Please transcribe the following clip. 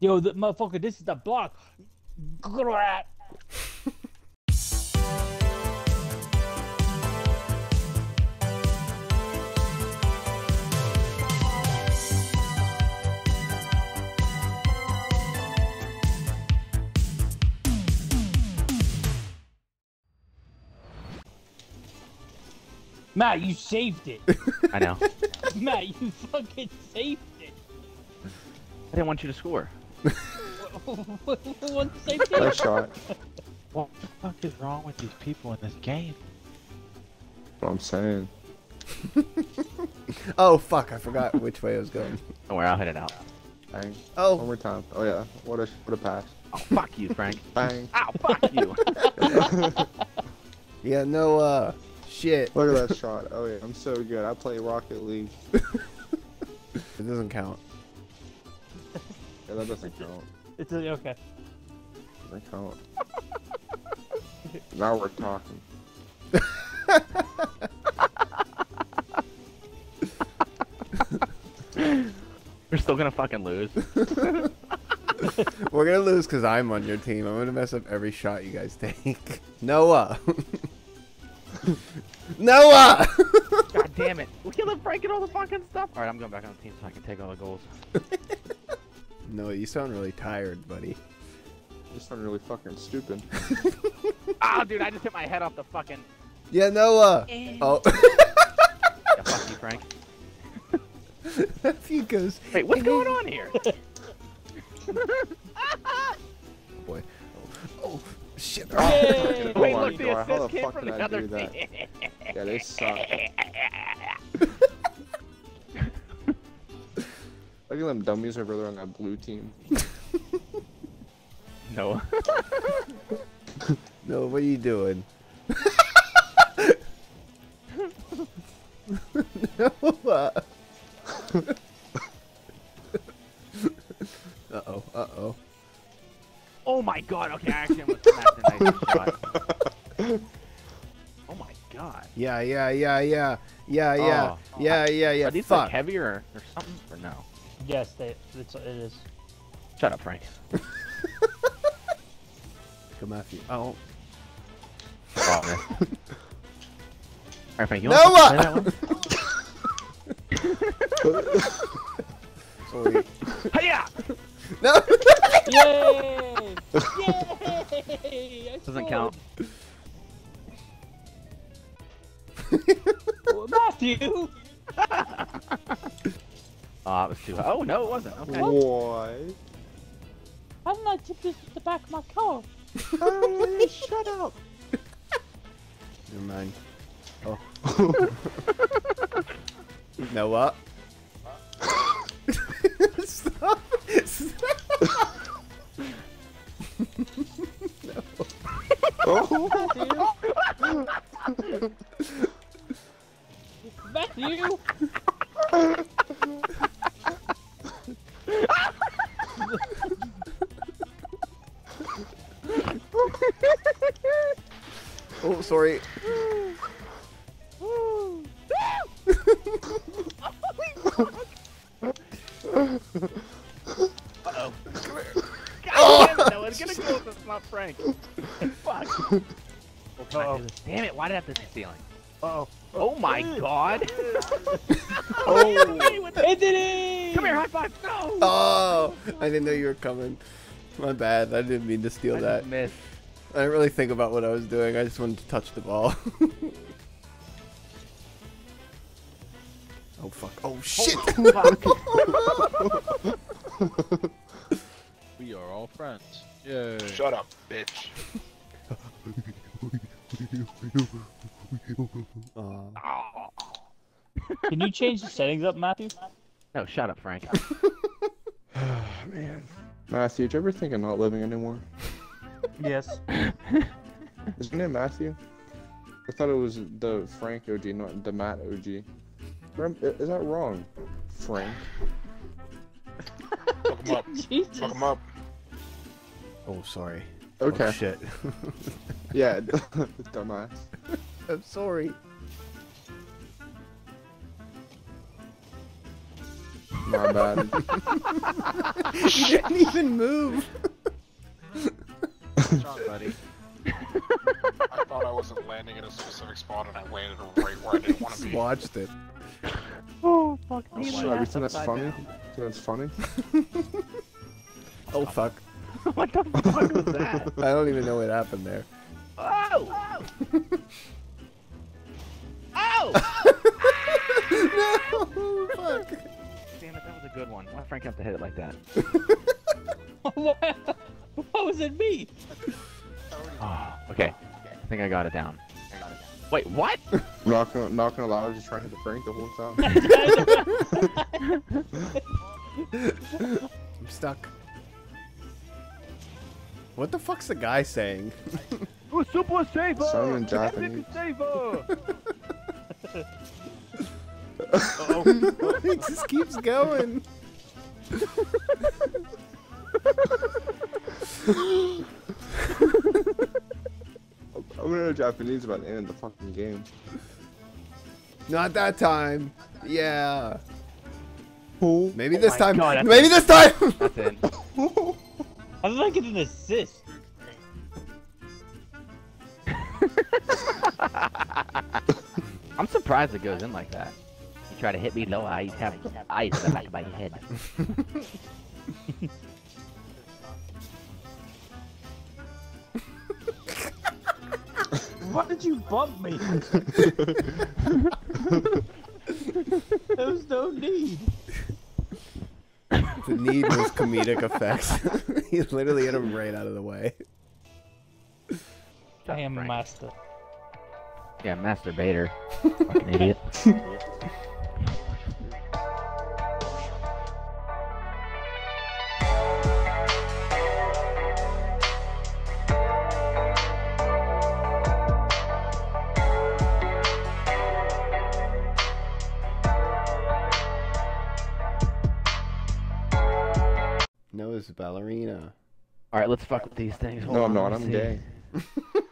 Yo, the motherfucker, this is the block. Matt, you saved it. I know. Matt, you fucking saved it. I didn't want you to score. One safety. Nice shot. What the fuck is wrong with these people in this game? What I'm saying. Oh fuck! I forgot which way I was going. Don't worry, I'll hit it out. Bang. One Oh, more time. Oh yeah. What a what a pass. Oh, fuck you, Frank. Bang. Ow, fuck you. yeah, no, uh, shit. Look at that shot. Oh yeah. I'm so good. I play Rocket League. It doesn't count. Yeah, that doesn't count. It's a, okay. Doesn't count. now we're talking. We're still gonna fucking lose. We're gonna lose because I'm on your team. I'm gonna mess up every shot you guys take. Noah. Noah. God damn it. We let Frank get all the fucking stuff. Alright, I'm going back on the team so I can take all the goals. Noah, you sound really tired, buddy. You sound really fucking stupid. Ah, dude, I just hit my head off the fucking. Yeah, Noah. Oh. Yeah, fuck you, Frank. he goes. Wait, what's going on here? Boy. Oh, oh shit. Yay! Wait, on, look, the how assist the came fuck from did the I other do that? team. Yeah, they suck. Look at them dummies over there on that blue team. No. No, what are you doing? Noah. uh oh. Uh oh. Oh my god, okay, I actually almost snapped a nice shot. Oh my god. Yeah, yeah, yeah, yeah, yeah, yeah, Oh. yeah, yeah, yeah. Are these Fuck. like heavier or something? Or no? Yes, they, it's, it is. Shut up, Frank. Come after you. Oh. Wow, man. Alright, Frank, you Noah! want to that one? Sorry. Hiya! No. Yay! Yay! I Doesn't scored. count. Oh, Matthew! Oh, it was too high. Oh, no, it wasn't. Okay. What? How did I tip this at the back of my car? Shut up. Never mind. Oh. Noah. Stop. Oh, sorry. Uh-oh. Oh, god damn it, no, it's gonna go if it's not Frank. Fuck. Oh, can I do this? Damn it, why did I have to ceiling? Uh-oh. Oh my god. Oh. Anthony! Come here, high five. No! Oh, I didn't know you were coming. My bad. I didn't mean to steal I that. just missed. I didn't really think about what I was doing. I just wanted to touch the ball. oh fuck. Oh shit. Oh, fuck. We are all friends. Yay. Shut up, bitch. Aw. Oh. Can you change the settings up, Matthew? No, shut up, Frank. oh, Man. Matthew, did you ever think of not living anymore? Yes. Is your name Matthew? I thought it was the Frank OG, not the Matt OG. Is that wrong? Frank? Fuck him up. Jesus. Fuck him up. oh, sorry. Oh, okay. Oh, shit. Yeah, dumbass. I'm sorry. My bad. he didn't even move. What's wrong, buddy? I thought I wasn't landing in a specific spot and I landed right where I didn't want to be. watched it. Oh, fuck me. So everything that's funny. So that's funny. Oh fuck. what the fuck was that? I don't even know what happened there. Oh! Oh! no, fuck. Damn it, that was a good one. Why Frank have to hit it like that? what? What was it me? Okay. I think got it down. Wait, what? I'm not gonna, not gonna lie. I was just trying to hit the Frank the whole time. I'm stuck. What the fuck's the guy saying? Oh, super saver! Sound in Epic Japanese. saver! he just keeps going. I'm gonna know Japanese about the end of the fucking game. Not that time. Yeah. Oh. Maybe this my time. God, that's Maybe this time. That's it. How did I get an assist? I'm surprised it goes in like that. You try to hit me low, I have eyes in the back of my head. Why did you bump me? there was no need. the need was comedic effects. he literally hit him right out of the way. I am Frank. master. Yeah, masturbator. Fucking idiot. No, ballerina. Alright, let's fuck with these things. Hold No, I'm not. let I'm see. gay.